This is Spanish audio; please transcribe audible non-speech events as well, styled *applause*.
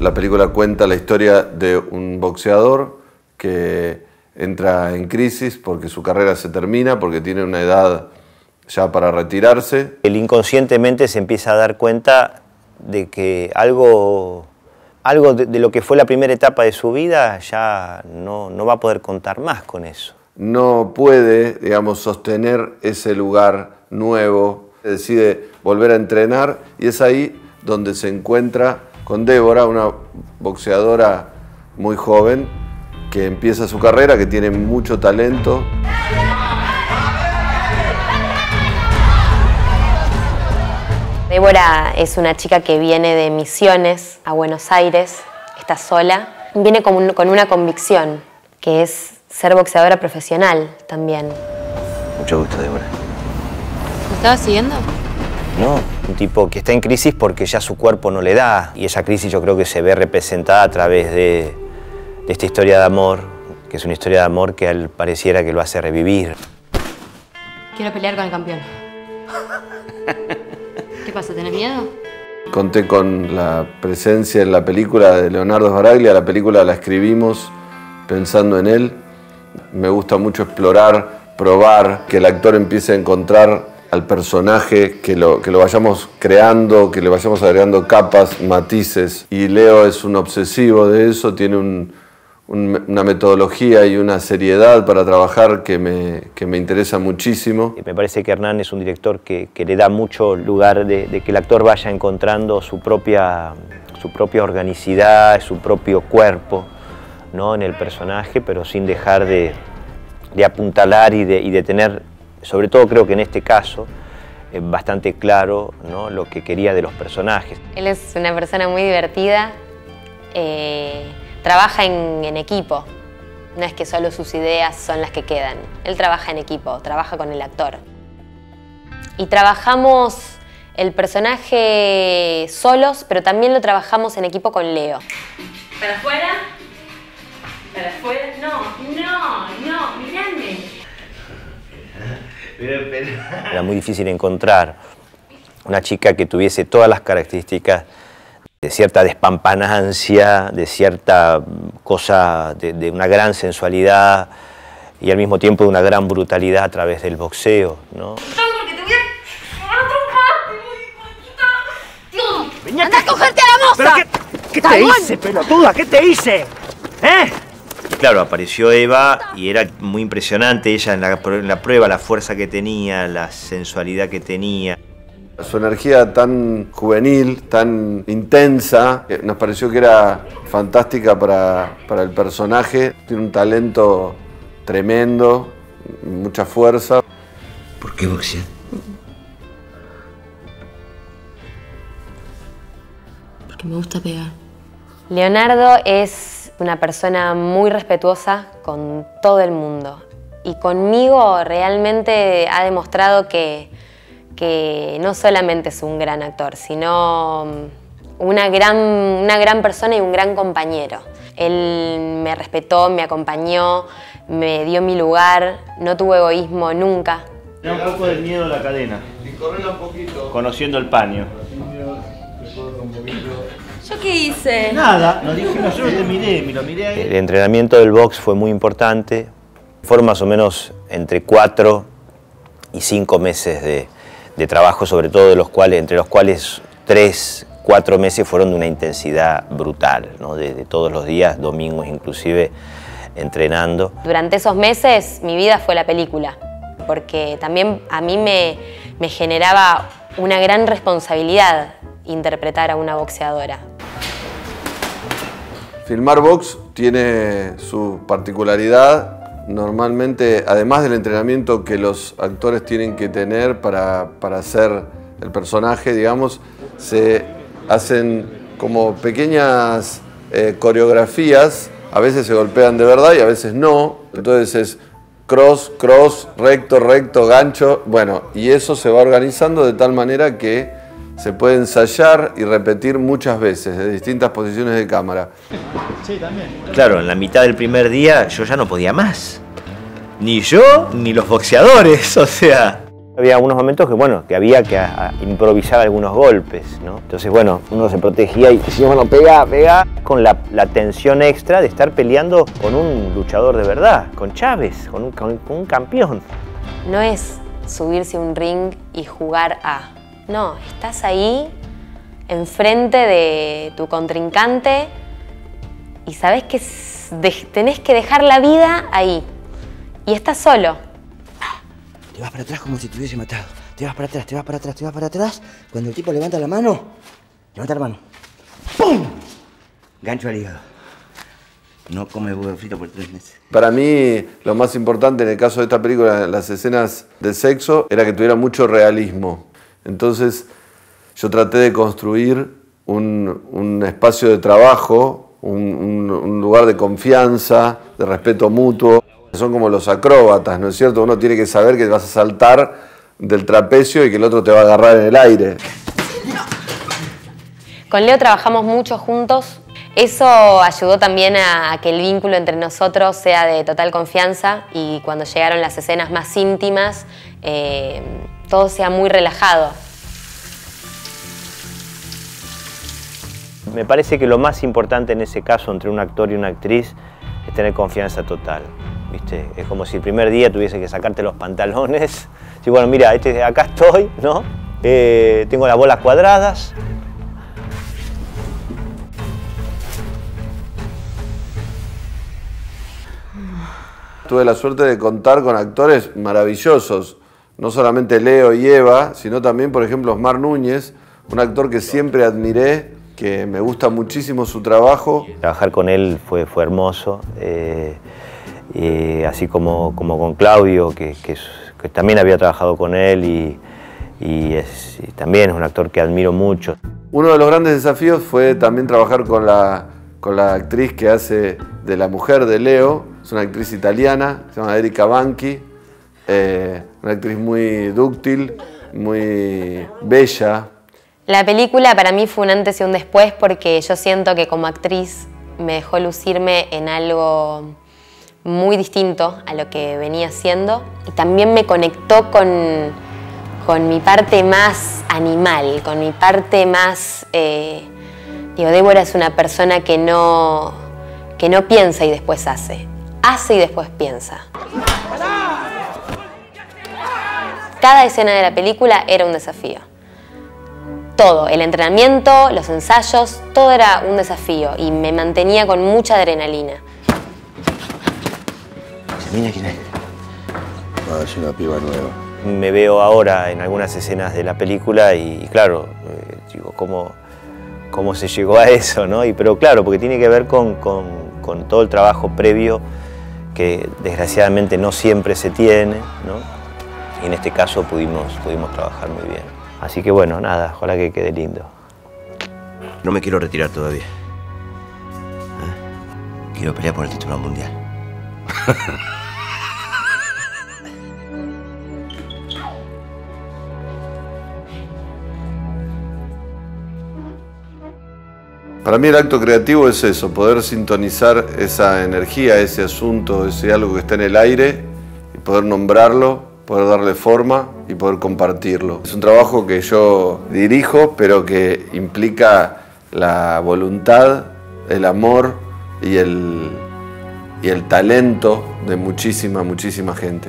La película cuenta la historia de un boxeador que entra en crisis porque su carrera se termina, porque tiene una edad ya para retirarse. El inconscientemente se empieza a dar cuenta de que algo, algo de, lo que fue la primera etapa de su vida ya no, no va a poder contar más con eso. No puede, digamos, sostener ese lugar nuevo, decide volver a entrenar y es ahí donde se encuentra con Débora, una boxeadora muy joven que empieza su carrera, que tiene mucho talento. Débora es una chica que viene de Misiones a Buenos Aires, está sola, viene con, una convicción, que es ser boxeadora profesional también. Mucho gusto, Débora. ¿Me estabas siguiendo? No, un tipo que está en crisis porque ya su cuerpo no le da. Y esa crisis yo creo que se ve representada a través de, de esta historia de amor, que es una historia de amor que él pareciera que lo hace revivir. Quiero pelear con el campeón. *laughs* ¿Qué pasa? ¿Tenés miedo? Conté con la presencia en la película de Leonardo Sbaraglia, la película la escribimos pensando en él. Me gusta mucho explorar, probar, que el actor empiece a encontrar al personaje, que lo, que lo vayamos creando, que le vayamos agregando capas, matices. Y Leo es un obsesivo de eso, tiene un, una metodología y una seriedad para trabajar que me, que me, interesa muchísimo. Me parece que Hernán es un director que, le da mucho lugar de, que el actor vaya encontrando su propia, su propia organicidad, su propio cuerpo ¿no? en el personaje, pero sin dejar de, de apuntalar y de, y de, tener, sobre todo creo que en este caso, eh, bastante claro ¿no? lo que quería de los personajes. Él es una persona muy divertida. Eh trabaja en, equipo. No es que solo sus ideas son las que quedan. Él trabaja en equipo, trabaja con el actor. Y trabajamos el personaje solos, pero también lo trabajamos en equipo con Leo. ¿Para afuera? ¿Para afuera? No, no, Era muy difícil encontrar una chica que tuviese todas las características de cierta despampanancia, de cierta cosa, de, una gran sensualidad y al mismo tiempo de una gran brutalidad a través del boxeo, ¿no? ¡Anda a cogerte a la moza! qué, te hice, pelotuda? ¿Qué te hice? ¿Eh? Y claro, apareció Eva y era muy impresionante ella en la, en la prueba, la fuerza que tenía, la sensualidad que tenía. Su energía tan juvenil, tan intensa, nos pareció que era fantástica para, el personaje. Tiene un talento tremendo, mucha fuerza. ¿Por qué boxear? Porque me gusta pegar. Leonardo es una persona muy respetuosa con todo el mundo y conmigo realmente ha demostrado que que no solamente es un gran actor, sino mm, una gran, una gran persona y un gran compañero. Él me respetó, me acompañó, me dio mi lugar, no tuvo egoísmo nunca. Da un poco de miedo la cadena. Y un poquito. Conociendo el paño. ¿Yo qué hice? Nada, no dije, yo te miré, me lo miré ahí. El entrenamiento del box fue muy importante. Fueron más o menos entre cuatro y cinco meses de, de trabajo, sobre todo de los cuales, entre los cuales tres, cuatro meses fueron de una intensidad brutal, ¿no? de, todos los días, domingos inclusive, entrenando. Durante esos meses mi vida fue la película, porque también a mí me, me generaba una gran responsabilidad interpretar a una boxeadora. Filmar box tiene su particularidad. Normalmente, además del entrenamiento que los actores tienen que tener para, para hacer el personaje, digamos, se hacen como pequeñas eh, coreografías, a veces se golpean de verdad y a veces no, entonces es cross, cross, recto, recto, gancho, bueno, y eso se va organizando de tal manera que se puede ensayar y repetir muchas veces, de distintas posiciones de cámara. Sí, también. Claro, en la mitad del primer día yo ya no podía más. Ni yo, ni los boxeadores, *laughs* o sea. Había algunos momentos que, bueno, que había que improvisar algunos golpes, ¿no? Entonces, bueno, uno se protegía y decía, bueno, pega, pega, con la, tensión extra de estar peleando con un luchador de verdad, con Chávez, con un, con un campeón. No es subirse a un ring y jugar a. No, estás ahí enfrente de tu contrincante y sabes que tenés que dejar la vida ahí. Y estás solo. Te vas para atrás como si te hubiese matado. Te vas para atrás, te vas para atrás, te vas para atrás. Cuando el tipo levanta la mano, levanta la mano. ¡Pum! Gancho al hígado. No come huevo frito por tres meses. Para mí, lo más importante en el caso de esta película, las escenas de sexo, era que tuviera mucho realismo. Entonces, yo traté de construir un, espacio de trabajo, un, lugar de confianza, de respeto mutuo. Son como los acróbatas, ¿no es cierto? Uno tiene que saber que vas a saltar del trapecio y que el otro te va a agarrar en el aire. Con Leo trabajamos mucho juntos. Eso ayudó también a, que el vínculo entre nosotros sea de total confianza y cuando llegaron las escenas más íntimas, eh, todo sea muy relajado. Me parece que lo más importante en ese caso entre un actor y una actriz es tener confianza total. ¿viste? Es como si el primer día tuviese que sacarte los pantalones. *laughs* Sí, bueno, mira, este, acá estoy, ¿no? Eh, tengo las bolas cuadradas. Tuve la suerte de contar con actores maravillosos, no solamente Leo y Eva, sino también, por ejemplo, Osmar Núñez, un actor que siempre admiré que me gusta muchísimo su trabajo. Trabajar con él fue, fue hermoso, eh, así como, como con Claudio, que, que, también había trabajado con él y, y, es, también es un actor que admiro mucho. Uno de los grandes desafíos fue también trabajar con la, con la actriz que hace de la mujer de Leo, es una actriz italiana, se llama Erika Banchi, eh, una actriz muy dúctil, muy bella, la película para mí fue un antes y un después porque yo siento que como actriz me dejó lucirme en algo muy distinto a lo que venía haciendo y también me conectó con, con mi parte más animal, con mi parte más... Eh, digo, Débora es una persona que no, que no piensa y después hace, hace y después piensa. Cada escena de la película era un desafío todo, el entrenamiento, los ensayos, todo era un desafío y me mantenía con mucha adrenalina. Mira quién es. Ah, es una piba nueva. Me veo ahora en algunas escenas de la película y, claro, eh, digo, ¿cómo, cómo se llegó a eso, ¿no? Y, pero claro, porque tiene que ver con, con todo el trabajo previo que desgraciadamente no siempre se tiene, ¿no? Y en este caso pudimos, pudimos trabajar muy bien. Así que bueno, nada, ojalá que quede lindo. No me quiero retirar todavía. ¿Eh? Quiero pelear por el título mundial. *laughs* Para mí el acto creativo es eso, poder sintonizar esa energía, ese asunto, ese algo que está en el aire y poder nombrarlo poder darle forma y poder compartirlo. Es un trabajo que yo dirijo, pero que implica la voluntad, el amor y el, y el talento de muchísima, muchísima gente.